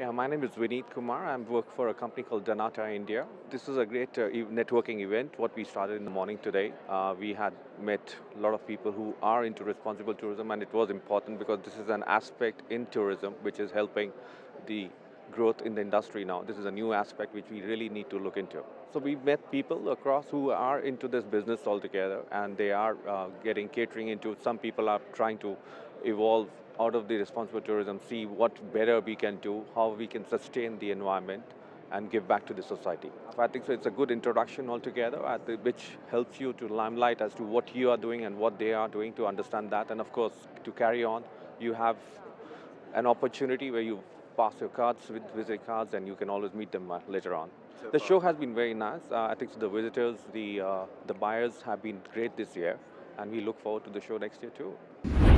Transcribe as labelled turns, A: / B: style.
A: Yeah, my name is Vineet Kumar. I work for a company called Danata India. This is a great uh, networking event, what we started in the morning today. Uh, we had met a lot of people who are into responsible tourism and it was important because this is an aspect in tourism which is helping the growth in the industry now. This is a new aspect which we really need to look into. So we met people across who are into this business altogether and they are uh, getting catering into, some people are trying to evolve out of the responsible tourism, see what better we can do, how we can sustain the environment and give back to the society. So I think so it's a good introduction altogether, the, which helps you to limelight as to what you are doing and what they are doing to understand that. And of course, to carry on, you have an opportunity where you pass your cards with visit cards and you can always meet them uh, later on. The show has been very nice. Uh, I think so the visitors, the, uh, the buyers have been great this year and we look forward to the show next year too.